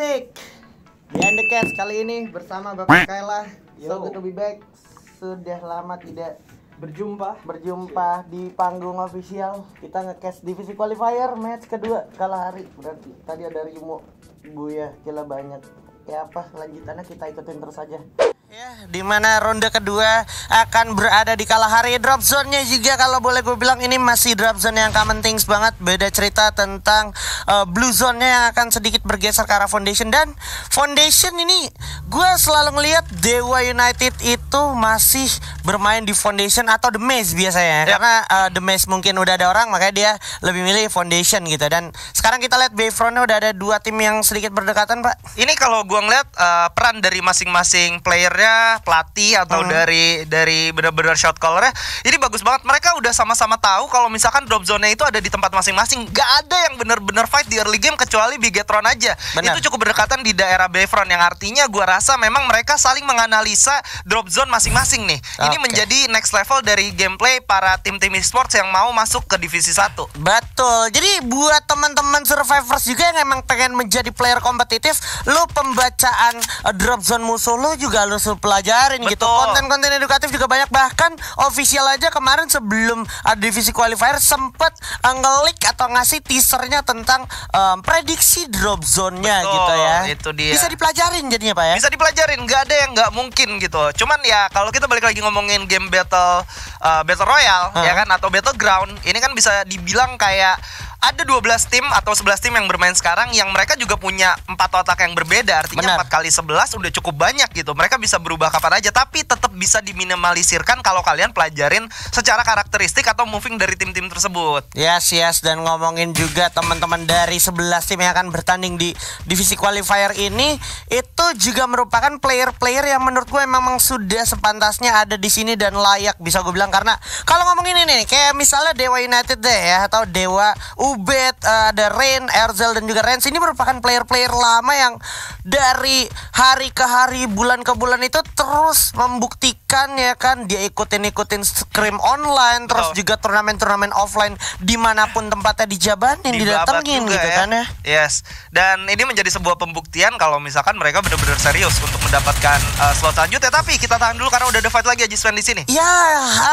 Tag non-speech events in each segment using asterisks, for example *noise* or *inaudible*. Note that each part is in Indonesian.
Asik. Behind the Cast kali ini bersama Bapak Kaila. So good to be back. Sudah lama tidak berjumpa berjumpa di panggung official. Kita nge-cast divisi qualifier match kedua kalah hari. Berarti tadi ada Rimo, Buya, Kila banyak. Ya apa lanjutannya kita ikutin terus aja. Ya, di mana ronde kedua akan berada di Kalahari drop zone-nya juga. Kalau boleh gue bilang ini masih drop zone yang common things banget. Beda cerita tentang uh, blue zone-nya yang akan sedikit bergeser ke arah foundation. Dan foundation ini gue selalu ngelihat Dewa United itu masih bermain di foundation atau the maze biasanya. Yap. karena uh, the maze mungkin udah ada orang makanya dia lebih milih foundation gitu. Dan sekarang kita lihat Bayfront-nya udah ada dua tim yang sedikit berdekatan pak. Ini kalau gua ngeliat eh, peran dari masing-masing playernya pelatih atau Hmm. dari dari benar-benar shot callernya ini bagus banget mereka udah sama-sama tahu kalau misalkan drop zone itu ada di tempat masing-masing gak ada yang benar-benar fight di early game kecuali Bigetron aja Benar. itu cukup berdekatan di daerah Bayfront yang artinya gua rasa memang mereka saling menganalisa drop zone masing-masing nih ini Oke. menjadi next level dari gameplay para tim-tim esports yang mau masuk ke divisi 1 Betul. Jadi buat teman-teman survivors juga yang emang pengen menjadi player kompetitif, lu pembacaan uh, drop zone musuh lu juga lu harus pelajarin gitu. Betul. Konten-konten edukatif juga banyak bahkan official aja kemarin sebelum ada divisi qualifier sempet uh, ngelik atau ngasih teasernya tentang um, prediksi drop zone-nya Betul, gitu ya. itu dia. Bisa dipelajarin jadinya Pak ya. bisa dipelajarin nggak ada yang nggak mungkin gitu cuman ya kalau kita balik lagi ngomongin game battle uh, battle royale Hah? ya kan atau battleground ini kan bisa dibilang kayak ada 12 tim atau 11 tim yang bermain sekarang yang mereka juga punya empat otak yang berbeda. Artinya. 4 kali 11 udah cukup banyak gitu. Mereka bisa berubah kapan aja tapi tetap bisa diminimalisirkan kalau kalian pelajarin secara karakteristik atau moving dari tim-tim tersebut. Yes, yes. Dan ngomongin juga teman-teman dari 11 tim yang akan bertanding di divisi qualifier ini itu juga merupakan player-player yang menurut gue memang sudah sepantasnya ada di sini dan layak bisa gue bilang. Karena kalau ngomongin ini nih kayak misalnya Dewa United deh ya atau Dewa Ubed eh, ada Rain, Erzel dan juga Rens ini merupakan player-player lama yang dari hari ke hari bulan ke bulan itu terus membuktikan ya kan dia ikutin-ikutin scrim online terus Betul. juga turnamen-turnamen offline di mana pun tempatnya dijabanin Dibabat didatengin juga gitu ya. kan ya Yes. Dan ini menjadi sebuah pembuktian kalau misalkan mereka benar-benar serius untuk mendapatkan uh, slot selanjutnya. Tapi kita tahan dulu karena udah ada fight lagi Aji Sven di sini. Ya,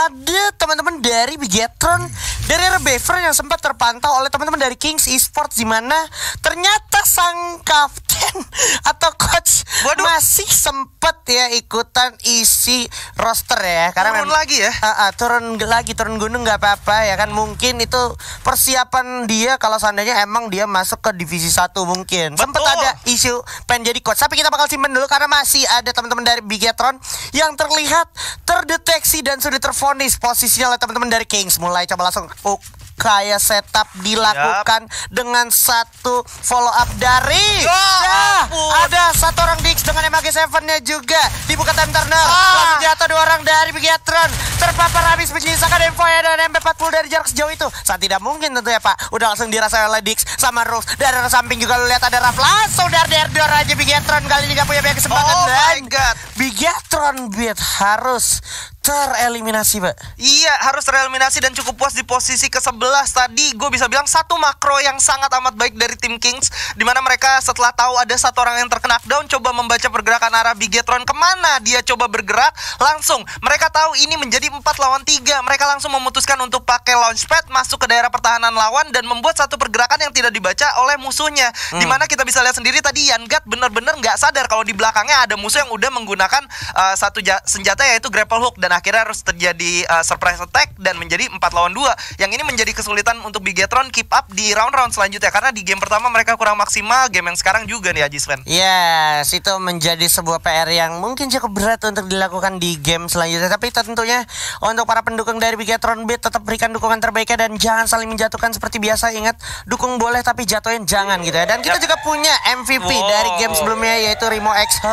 ada teman-teman dari Bigetron, dari Rebever yang sempat terpantau oleh teman-teman dari Kings Esports di mana ternyata sang kapten *laughs* atau coach Waduh. masih sempat ya ikutan isi roster ya. Karena Turun lagi ya? Ah, ah, turun lagi turun gunung nggak apa-apa ya kan. Mungkin itu persiapan dia kalau seandainya emang dia masuk ke divisi 1 mungkin. Sempat Betul. ada isu pengen jadi coach. Tapi kita bakal simpen dulu karena masih ada teman-teman dari Bigetron yang terlihat terdeteksi dan sudah terfonis posisinya oleh teman-teman dari Kings. Mulai coba langsung. Uh, kayak setup dilakukan dengan satu follow up dari Nah, ampun. ada satu orang Dix dengan MAG7 nya juga. Dibuka time turner. Ah. langsung jatuh dua orang dari Bigetron terpapar habis menyisakan info ya dan MP40 dari jarak sejauh itu. Saat tidak mungkin tentu ya pak. Udah langsung dirasain oleh Dix sama Rose dari arah samping juga lihat ada Raf. Langsung dari der dor aja Bigetron kali ini gak punya banyak kesempatan. Oh dan my god. Bigetron beat harus tereliminasi pak. Iya harus tereliminasi dan cukup puas di posisi ke-11 tadi Gue bisa bilang satu makro yang sangat amat baik dari tim Kings Di mana mereka setelah tahu ada satu orang yang terkena down Coba membaca pergerakan arah Bigetron. Ke mana dia coba bergerak? Langsung mereka tahu ini menjadi 4 lawan 3 Mereka langsung memutuskan untuk pakai launchpad Masuk ke daerah pertahanan lawan Dan membuat satu pergerakan yang tidak dibaca oleh musuhnya. Di mana kita bisa lihat sendiri tadi Yangat bener-bener nggak sadar Kalau di belakangnya ada musuh yang udah menggunakan uh, satu ja- senjata yaitu grapple hook. Dan akhirnya harus terjadi uh, surprise attack dan menjadi 4 lawan 2 yang ini menjadi kesulitan untuk Bigetron keep up di round-round selanjutnya karena di game pertama mereka kurang maksimal game yang sekarang juga nih Haji Sven Yes, itu menjadi sebuah PR yang mungkin cukup berat untuk dilakukan di game selanjutnya. Tapi tentunya untuk para pendukung dari Bigetron Beat tetap berikan dukungan terbaiknya dan jangan saling menjatuhkan seperti biasa. Ingat, dukung boleh tapi jatuhin jangan gitu ya. Dan kita juga punya MVP Wow. dari game sebelumnya yaitu Rimo X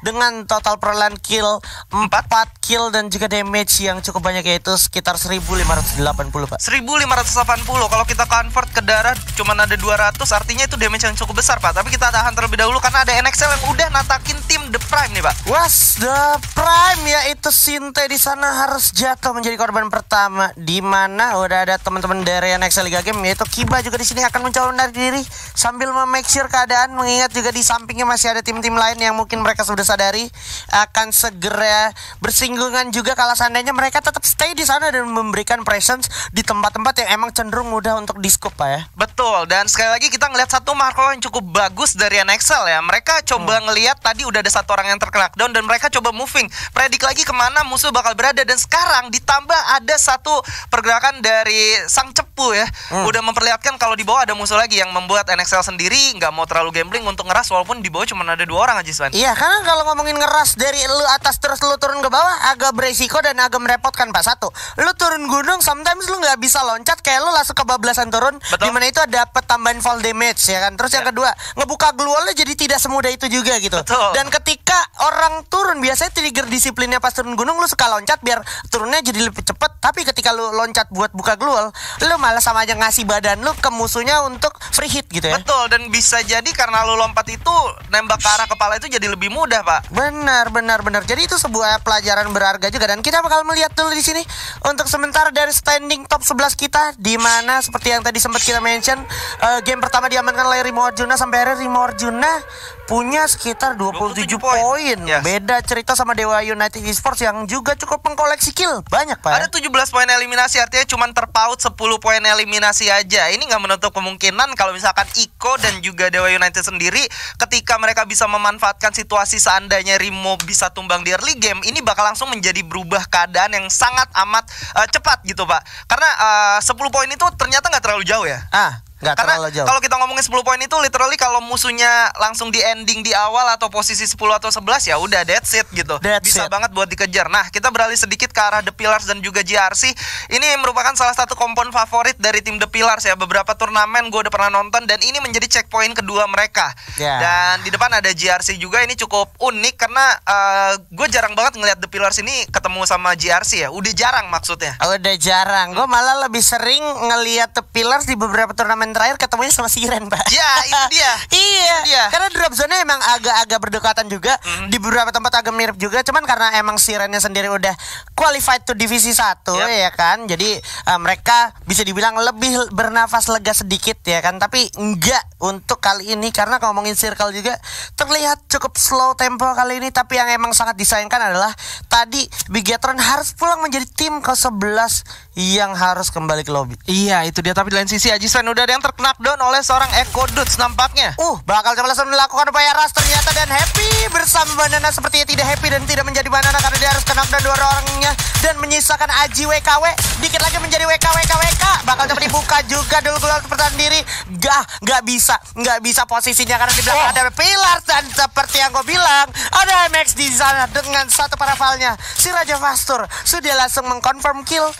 dengan total perolehan kill 4 kill dan juga damage yang cukup banyak yaitu sekitar 1580 Pak. 1580 kalau kita convert ke darah cuman ada 200 artinya itu damage yang cukup besar Pak. Tapi kita tahan terlebih dahulu karena ada NXL yang udah natakin tim The Prime nih Pak. Was the Prime yaitu Sinte di sana harus jatuh menjadi korban pertama di mana udah ada teman-teman dari NXL Liga Game yaitu Kiba juga di sini akan mencoba menarik diri sambil memake sure keadaan mengingat juga di sampingnya masih ada tim-tim lain yang mungkin mereka sudah sadari akan segera bersinggungan juga. Kalau seandainya mereka tetap stay di sana dan memberikan presence di tempat-tempat yang emang cenderung mudah untuk di scope Pak ya. Betul, dan sekali lagi kita ngelihat satu makro yang cukup bagus dari NXL ya. Mereka coba Hmm. ngelihat tadi udah ada satu orang yang terkena down dan mereka coba moving, predik lagi ke mana musuh bakal berada dan sekarang ditambah ada satu pergerakan dari sang cepu ya, Hmm. udah memperlihatkan kalau di bawah ada musuh lagi yang membuat NXL sendiri nggak mau terlalu gambling untuk ngeras walaupun di bawah cuma ada dua orang aja Sven. Iya, karena kalau ngomongin ngeras dari lu atas terus lu turun ke bawah agak beresiko dan agak merepotkan Pak. Satu, lu turun gunung sometimes lu nggak bisa loncat kayak lu langsung kebablasan turun Betul. di mana itu ada tambahan fall damage ya kan. Terus yang Ya. kedua, ngebuka gluolnya jadi tidak semudah itu juga gitu. Betul. Dan ketika orang turun biasanya trigger disiplinnya pas turun gunung lu suka loncat biar turunnya jadi lebih cepat. Tapi ketika lu loncat buat buka gluol, lu malah sama aja ngasih badan lu ke musuhnya untuk free hit gitu ya. Betul dan bisa jadi karena lu lompat itu nembak ke arah kepala itu jadi lebih mudah pak. Benar, benar, benar. Jadi itu sebuah pelajaran berharga juga dan kita bakal melihat dulu di sini untuk sementara dari standing top 11 kita di mana seperti yang tadi sempat kita mention eh, game pertama diamankan oleh Rimo Arjuna sampai akhirnya Rimo Arjuna punya sekitar 27, 27 poin. Yes. Beda cerita sama Dewa United Esports yang juga cukup mengkoleksi kill. Banyak, Pak. Ada 17 poin eliminasi artinya cuma terpaut 10 poin eliminasi aja. Ini nggak menutup kemungkinan kalau misalkan Iko dan juga Dewa United sendiri ketika mereka bisa memanfaatkan situasi seandainya Rimo bisa tumbang di early game, ini bakal langsung menjadi berubah keadaan yang sangat amat eh, cepat gitu pak. Karena eh, 10 poin itu ternyata nggak terlalu jauh ya. Ah, nggak Karena terlalu jauh. kalau kita ngomongin 10 poin itu literally kalau musuhnya langsung di ending di awal atau posisi 10 atau 11 ya udah that's it gitu. That's Bisa it. banget buat dikejar. Nah, kita beralih sedikit ke arah The Pillars dan juga GRC. Ini merupakan salah satu kompon favorit dari tim The Pillars ya. Beberapa turnamen gue udah pernah nonton dan ini menjadi checkpoint kedua mereka. Ya. Dan di depan ada GRC juga ini cukup unik karena gue jarang banget ngelihat The Pillars ini ketemu sama GRC ya. Udah jarang maksudnya. Udah jarang. Gue malah lebih sering ngelihat The Pillars di beberapa turnamen terakhir ketemunya sama Siren, Pak. Ya, itu dia. *laughs* iya. Itu dia. Karena drop zone emang agak-agak berdekatan juga. Di beberapa tempat agak mirip juga. Cuman karena emang Sirennya sendiri udah qualified to divisi 1 Yap. ya kan. Jadi eh, mereka bisa dibilang lebih bernafas lega sedikit ya kan. Tapi enggak untuk kali ini karena kalau ngomongin circle juga terlihat cukup slow tempo kali ini. Tapi yang emang sangat disayangkan adalah tadi Bigetron harus pulang menjadi tim ke-11 yang harus kembali ke lobby. Iya itu dia. Tapi di lain sisi Aji Sven udah ada yang terkena down oleh seorang Eko Dudes nampaknya. Uh, bakal coba langsung melakukan upaya ras ternyata dan happy bersama Banana. Sepertinya tidak happy dan tidak menjadi Banana karena dia harus kena dan dua orangnya dan menyisakan Aji WKW dikit lagi menjadi WK WK WK bakal coba dibuka juga dulu keluar pertahanan diri. Gak nggak bisa nggak bisa posisinya karena di belakang ada pilar dan seperti yang gue bilang ada MX di sana dengan satu parafalnya. Si Raja Fastur sudah langsung mengkonfirm kill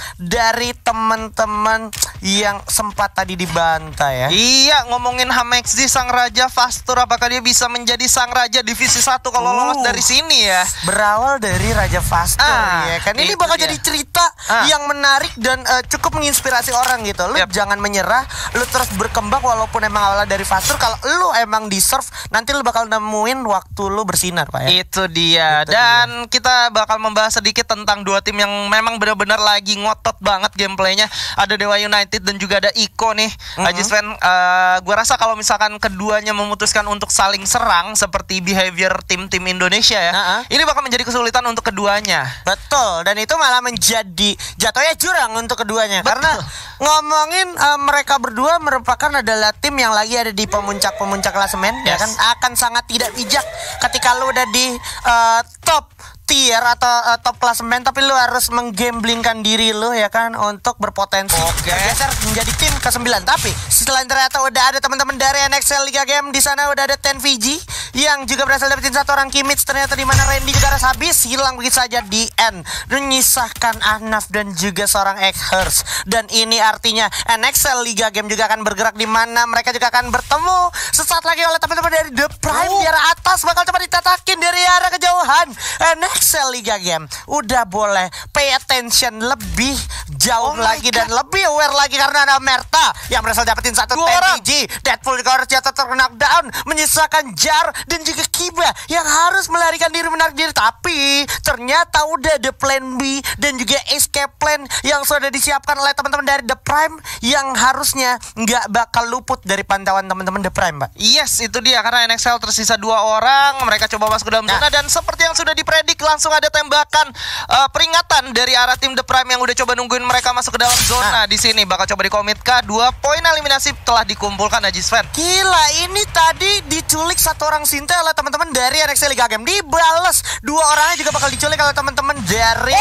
dari teman-teman yang sempat tadi dibantai ya Iya ngomongin Hamexdi sang raja Fastur apakah dia bisa menjadi sang raja divisi 1 kalau Uh. lolos dari sini ya berawal dari Raja Fastor Ah, ya kan ini bakal dia. jadi cerita Ah. yang menarik dan eh, cukup menginspirasi orang gitu lu Yap. jangan menyerah lu terus berkembang walaupun emang awalnya dari Fastor kalau lu emang deserve nanti lu bakal nemuin waktu lu bersinar pak ya Itu dia Itu Dan kita bakal membahas sedikit tentang dua tim yang memang benar-benar lagi ngotot banget gameplaynya. Ada Dewa United dan juga ada Iko nih. Aji Sven eh, Gue rasa kalau misalkan keduanya memutuskan untuk saling serang Seperti behavior tim-tim Indonesia ya Ah, ah. Ini bakal menjadi kesulitan untuk keduanya. Betul dan itu malah menjadi jatuhnya jurang untuk keduanya. Karena ngomongin eh, mereka berdua merupakan adalah tim yang lagi ada di pemuncak-pemuncak klasemen ya Yes. kan? Akan sangat tidak bijak ketika lu udah di eh, top tier atau eh, top klasemen tapi lu harus menggamblingkan diri lu ya kan untuk berpotensi Oke. bergeser menjadi tim ke-9 tapi selain ternyata udah ada teman-teman dari NXL Liga Game di sana udah ada Ten VG yang juga berhasil dapetin satu orang Kimits ternyata di mana Randy juga harus habis hilang begitu saja di end. Menyisahkan Ahnaf dan juga seorang Exhurst dan ini artinya NXL Liga Game juga akan bergerak di mana mereka juga akan bertemu sesaat lagi oleh teman-teman dari The Prime. Oh. di arah atas bakal coba ditatakin dari arah kejauhan. NXL Liga Game. Udah boleh pay attention lebih jauh my lagi dan lebih aware lagi karena ada Merta yang berhasil dapetin satu Dua orang. Deadpool juga harus jatuh terkena down, menyisakan Jar dan juga Kiba yang harus melarikan diri menarik diri. Tapi ternyata udah ada plan B dan juga escape plan yang sudah disiapkan oleh teman-teman dari The Prime yang harusnya nggak bakal luput dari pantauan teman-teman The Prime, Pak. Yes, itu dia karena NXL tersisa dua orang, mereka coba masuk ke dalam Nah. zona dan seperti yang sudah dipredik langsung ada tembakan eh, peringatan dari arah tim The Prime yang udah coba nungguin mereka masuk ke dalam zona di sini bakal coba dikomitka dua poin eliminasi telah dikumpulkan Haji Sven. Gila, ini tadi diculik satu orang Sinte oleh teman-teman dari NXL Liga Game. Dibales dua orangnya juga bakal diculik oleh teman-teman dari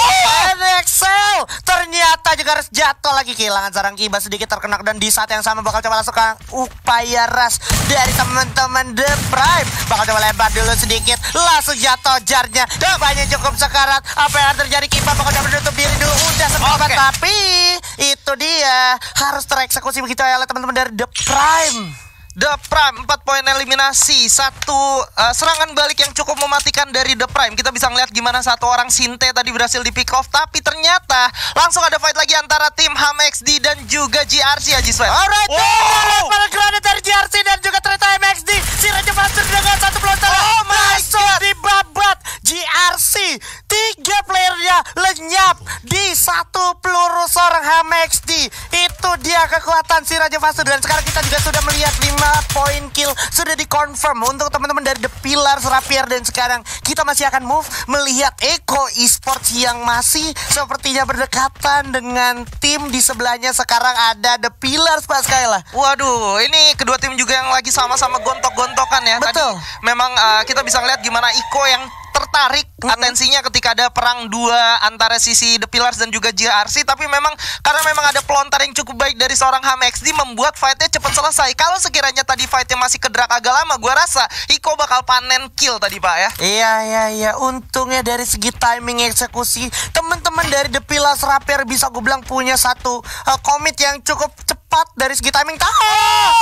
NXL. Ternyata juga harus jatuh lagi kehilangan sarang Kiba sedikit terkena dan di saat yang sama bakal coba langsung ke upaya ras dari teman-teman The Prime. Bakal coba lempar dulu sedikit, langsung jatuh jarnya. Banyak cukup sekarat. Apa yang terjadi Kiba bakal coba menutup diri Oke. tapi itu dia harus tereksekusi begitu ya oleh teman-teman dari The Prime. The Prime 4 poin eliminasi Satu eh, serangan balik yang cukup mematikan dari The Prime Kita bisa ngeliat gimana satu orang Sinte tadi berhasil di pick off Tapi ternyata langsung ada fight lagi antara tim Ham XD dan juga GRC Haji Sven Alright, Wow. para granat dari JRC dan juga ternyata MXD. Si Raja Master dan sekarang kita juga sudah melihat 5 poin kill sudah dikonfirm untuk teman-teman dari The Pillars Rapier dan sekarang kita masih akan move melihat Eko Esports yang masih sepertinya berdekatan dengan tim di sebelahnya sekarang ada The Pillars Pak Skyla. Waduh, ini kedua tim juga yang lagi sama-sama gontok-gontokan ya. Betul. Tadi memang uh, kita bisa ngeliat gimana Iko yang tertarik atensinya ketika ada perang dua antara sisi The Pillars dan juga JRC tapi memang karena memang ada pelontar yang cukup baik dari seorang Ham XD membuat fightnya cepat selesai. Kalau sekiranya tadi fightnya masih kedrak agak lama gua rasa Iko bakal panen kill tadi pak ya. Iya iya iya. Untungnya dari segi timing eksekusi teman-teman dari The Pillars Rapier bisa gue bilang punya satu uh, komit yang cukup cepat dari segi timing. Tahu?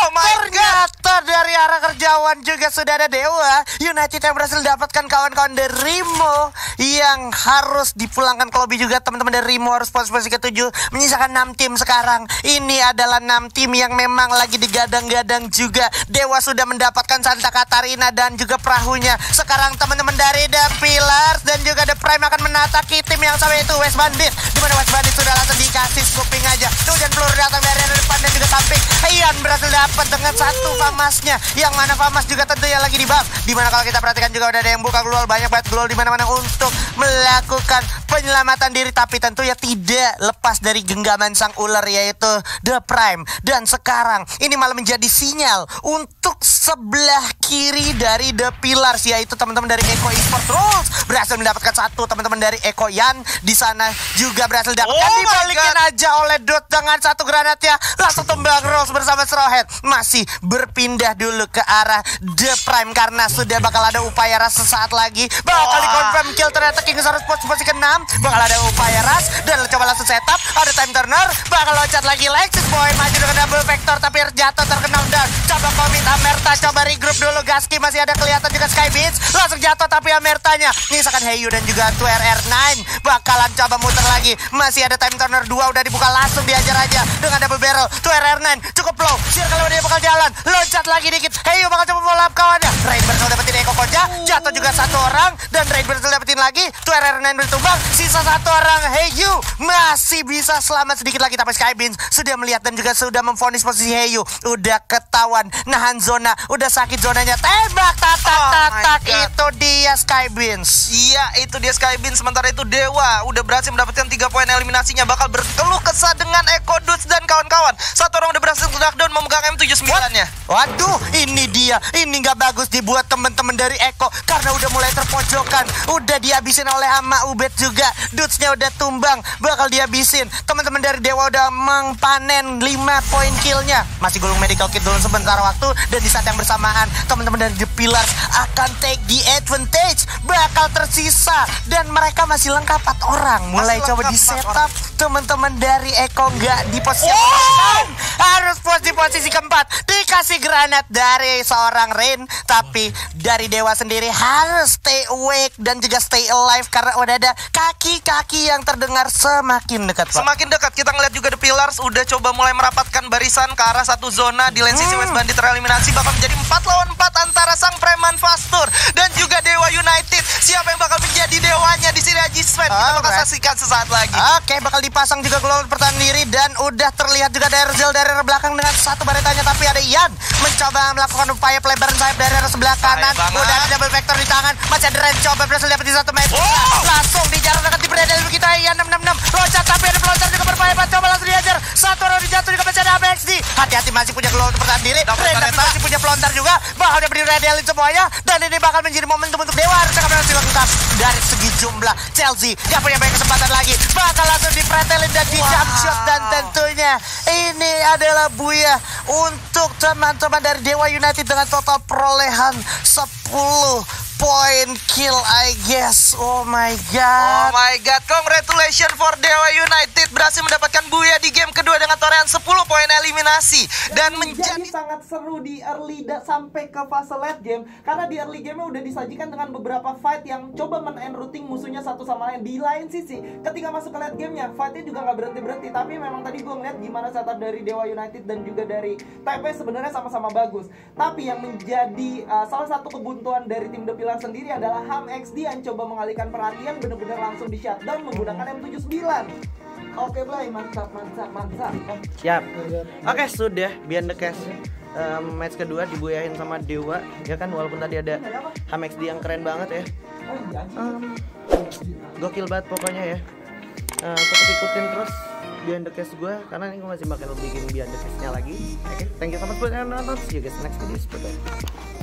Oh my Ternyata dari arah kerjaan juga sudah ada Dewa United yang berhasil dapatkan kawan-kawan dari Rimo yang harus dipulangkan ke lobby juga teman-teman dari Rimo harus posisi ketujuh menyisakan 6 tim sekarang. Ini adalah 6 tim yang memang lagi digadang-gadang juga. Dewa sudah mendapatkan Santa Katarina dan juga perahunya. Sekarang teman-teman dari The Pillars dan juga The Prime akan menataki tim yang sama itu West Bandit. Di mana West Bandit sudah langsung dikasih scooping aja. Tuh dan peluru datang dari depan dan juga samping. Ian berhasil dapat dengan satu famasnya. Yang mana famas juga tentunya lagi di buff. Di mana kalau kita perhatikan juga udah ada yang buka glual banyak banget glual di mana-mana untuk melakukan penyelamatan diri tapi tentunya tidak lepas dari genggaman sang ular yaitu The Prime. Dan sekarang ini malah menjadi sinyal untuk sebelah kiri dari The Pillars yaitu teman-teman dari Eko Esports Rules. Berhasil mendapatkan satu teman-teman dari Eko Yan. Di sana juga berhasil dapatkan Oh dibalikin aja oleh Dot dengan satu granatnya langsung tembak Rose bersama Strawhead masih berpindah dulu ke arah The Prime karena sudah bakal ada upaya ras sesaat lagi. Bakal dikonfirm kill ternyata King harus pos posisi ke-6 bakal ada upaya ras dan coba langsung setup. Ada time turner bakal loncat lagi. Lexus boy maju dengan double vector tapi jatuh terkena down coba komit Amerta coba regroup dulu. Gaski masih ada kelihatan juga Sky Beats. Langsung jatuh tapi Amertanya nyisakan Heyu dan juga 2RR9 bakalan coba muter lagi. Masih ada time turner 2 udah dibuka langsung diajar aja dengan double barrel. 2RR9 cukup low. Circle dia bakal jalan loncat lagi dikit. Heyu bakal coba up kawannya. Rain berhasil dapetin Eko Koja jatuh juga satu orang. Dan Rain berhasil dapetin lagi 2RR9 bertumbang. Sisa satu orang Heyu masih bisa selamat sedikit lagi tapi Skybeams sudah melihat dan juga sudah memfonis posisi Heyu udah ketahuan nahan zona udah sakit zonanya. Tembak tak tak Oh tak tak. Itu dia Skybeams Iya itu dia Skybin sementara itu Dewa udah berhasil mendapatkan 3 poin eliminasinya. Bakal berkeluh kesah dengan Eko Dudes dan kawan-kawan. Satu orang udah berhasil knockdown memegang M79 nya Waduh, ini dia. Ini nggak bagus dibuat teman-teman dari Eko. Karena udah mulai terpojokan. Udah dihabisin oleh Ama Ubed juga. Dudes-nya udah tumbang, bakal dihabisin. Teman-teman dari Dewa udah mengpanen 5 poin kill-nya. Masih gulung medical kit dulu sebentar waktu dan di saat yang bersamaan teman-teman dari The Pillars akan take the advantage. Bakal tersisa dan mereka masih lengkap 4 orang. Mulai Masih coba di setup teman-teman dari Eko nggak di posisi yang harus puas di posisi keempat dikasih granat dari seorang Rain tapi dari Dewa sendiri harus stay awake dan juga stay alive karena udah ada kaki-kaki yang terdengar semakin dekat Pak. Semakin dekat kita ngeliat juga The Pillars udah coba mulai merapatkan barisan ke arah satu zona di lane sisi Hmm. West Bandit tereliminasi bakal menjadi 4 lawan 4 antara sang preman Fastur dan juga Dewa United. Siapa yang bakal menjadi dewanya di sini Haji Sven? Kita bakal Alright. saksikan sesaat lagi. Oke, bakal dipasang juga global pertahanan diri dan udah terlihat juga dari Rizal dari belakang dengan satu baretanya tapi ada Ian mencoba melakukan upaya pelebaran sayap dari arah sebelah kanan. Udah ada double vector di tangan, masih ada Ren coba berhasil dapat di satu meter. Oh! Langsung dijarah dekat di berada kita Ian 666 loncat tapi ada pelontar juga berbahaya Pak. coba langsung dihajar. Satu orang dijatuh juga masih ada ABXD. Hati-hati masih punya global pertahanan diri. Ren masih punya pelontar juga. Bakal udah beri redelin semuanya. Dan ini bakal menjadi momentum untuk Dewa. Harusnya berhasil lengkap dari segi jumlah. Chelsea gak punya banyak kesempatan lagi. Bakal langsung dipretelin dan di jump shot dan tentunya ini adalah Buya untuk teman-teman dari Dewa United dengan total perolehan 10 poin kill I guess. Oh my Oh god my god, congratulations for Dewa United. Berhasil mendapatkan Buya di game kedua dengan torehan 10 poin eliminasi. Dan menjadi Jadi sangat seru di early sampai ke fase late game karena di early game udah disajikan dengan beberapa fight yang coba men-enrouting musuhnya satu sama lain. Di lain sisi ketika masuk ke late gamenya fightnya juga nggak berhenti berhenti tapi memang tadi gue ngeliat gimana setup dari Dewa United dan juga dari TP sebenarnya sama-sama bagus. Tapi yang menjadi uh, salah satu kebuntuan dari tim The Sendiri adalah Ham XD yang coba mengalihkan perhatian bener-bener langsung di shutdown menggunakan M79 Oke, Blay, mantap, mantap, mantap. Siap. Oke, sudah. Beyond the Cash. Em, match kedua dibuyahin sama Dewa. Ya kan? Walaupun tadi ada Hamex yang keren banget ya. Em, gokil banget pokoknya ya. Eh, tetap ikutin terus Beyond the Cash gue karena ini gue masih bakal bikin Beyond the Cash nya lagi. Oke thank you so much buat yang nonton. See you guys next video